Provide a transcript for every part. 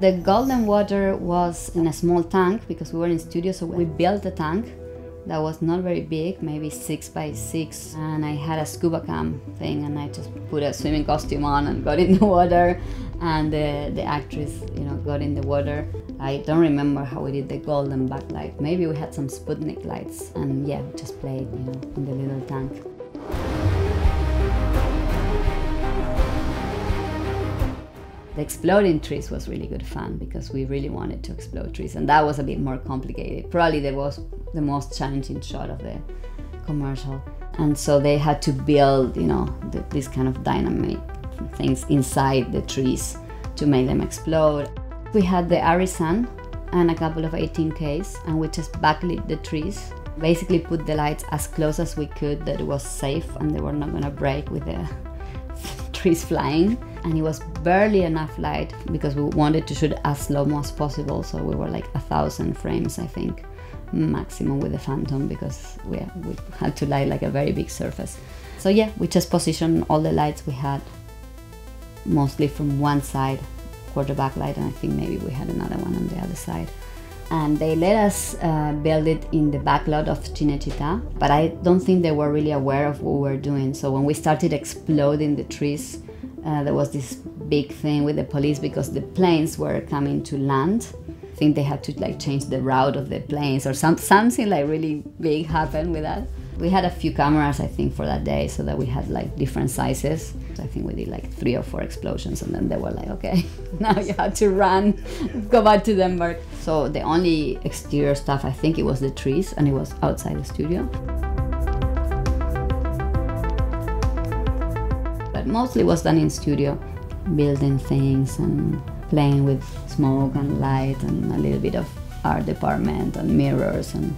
The golden water was in a small tank because we were in studio, so we built a tank that was not very big, maybe six by six, and I had a scuba cam thing, and I just put a swimming costume on and got in the water, and the, the actress, you know, got in the water. I don't remember how we did the golden backlight. Maybe we had some Sputnik lights, and yeah, just played, you know, in the little tank. The exploding trees was really good fun because we really wanted to explode trees, and that was a bit more complicated. Probably there was the most challenging shot of the commercial, and so they had to build, you know, the, this kind of dynamic things inside the trees to make them explode. We had the ArriSun and a couple of 18Ks, and we just backlit the trees. Basically, put the lights as close as we could that it was safe and they were not gonna break with the trees flying and it was barely enough light because we wanted to shoot as slow as possible so we were like a thousand frames i think maximum with the phantom because we, we had to light like a very big surface. So yeah we just positioned all the lights we had mostly from one side quarterback light and i think maybe we had another one on the other side and they let us uh, build it in the backlot of Cinecittà, but I don't think they were really aware of what we were doing. So when we started exploding the trees, uh, there was this big thing with the police because the planes were coming to land. I think they had to like change the route of the planes or some, something like really big happened with that. We had a few cameras, I think, for that day, so that we had like different sizes. I think we did like three or four explosions, and then they were like, okay, now you have to run, go back to Denmark. So the only exterior stuff, I think it was the trees, and it was outside the studio. But mostly was done in studio, building things and playing with smoke and light and a little bit of art department and mirrors and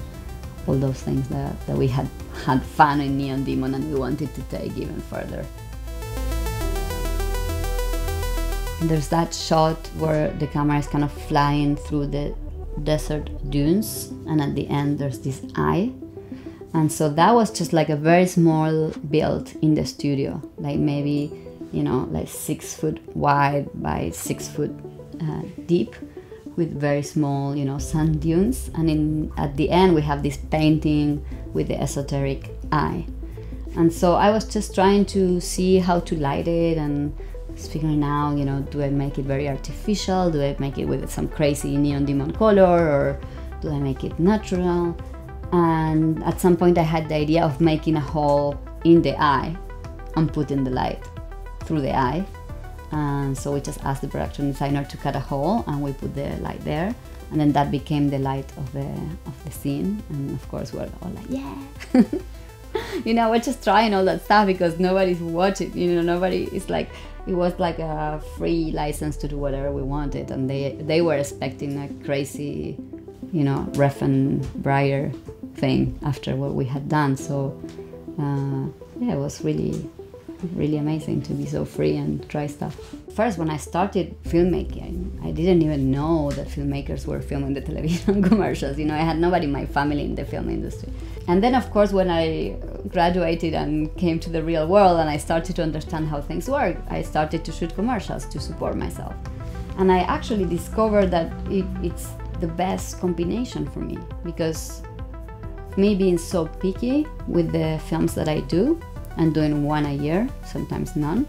all those things that, that we had had fun in Neon Demon and we wanted to take even further. And there's that shot where the camera is kind of flying through the desert dunes and at the end there's this eye. And so that was just like a very small build in the studio, like maybe, you know, like six foot wide by six foot uh, deep with very small, you know, sand dunes. And in, at the end, we have this painting with the esoteric eye. And so I was just trying to see how to light it and figuring out, you know, do I make it very artificial? Do I make it with some crazy neon demon color or do I make it natural? And at some point, I had the idea of making a hole in the eye and putting the light through the eye and so we just asked the production designer to cut a hole and we put the light there. And then that became the light of the of the scene. And of course we're all like yeah. You know we're just trying all that stuff because nobody's watching you know nobody is like it was like a free license to do whatever we wanted. And they they were expecting a crazy you know rough and brighter thing after what we had done. So uh, yeah it was really really amazing to be so free and try stuff. First, when I started filmmaking, I didn't even know that filmmakers were filming the television commercials. You know, I had nobody in my family in the film industry. And then, of course, when I graduated and came to the real world and I started to understand how things work, I started to shoot commercials to support myself. And I actually discovered that it, it's the best combination for me because me being so picky with the films that I do, and doing one a year, sometimes none,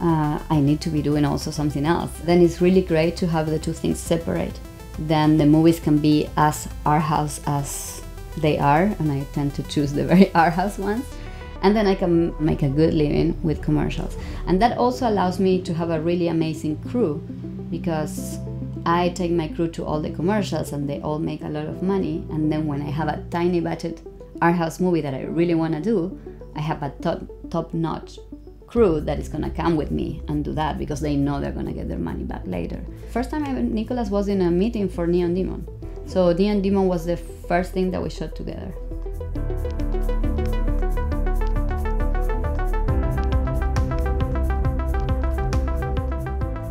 uh, I need to be doing also something else. Then it's really great to have the two things separate. Then the movies can be as art house as they are, and I tend to choose the very art house ones. And then I can make a good living with commercials. And that also allows me to have a really amazing crew because I take my crew to all the commercials and they all make a lot of money. And then when I have a tiny budget art house movie that I really want to do, I have a top, top notch crew that is gonna come with me and do that because they know they're gonna get their money back later. First time I, Nicolas was in a meeting for Neon Demon. So Neon Demon was the first thing that we shot together.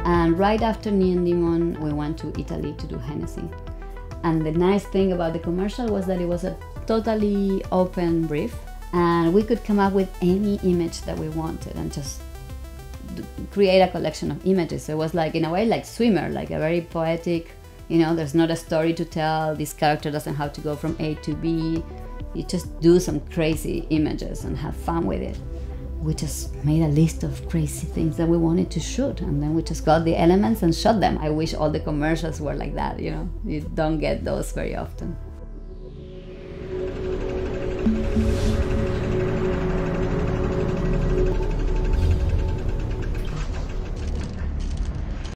And right after Neon Demon, we went to Italy to do Hennessy. And the nice thing about the commercial was that it was a totally open brief and we could come up with any image that we wanted and just create a collection of images. So it was like, in a way, like swimmer, like a very poetic. You know, there's not a story to tell. This character doesn't have to go from A to B. You just do some crazy images and have fun with it. We just made a list of crazy things that we wanted to shoot, and then we just got the elements and shot them. I wish all the commercials were like that. You know, you don't get those very often.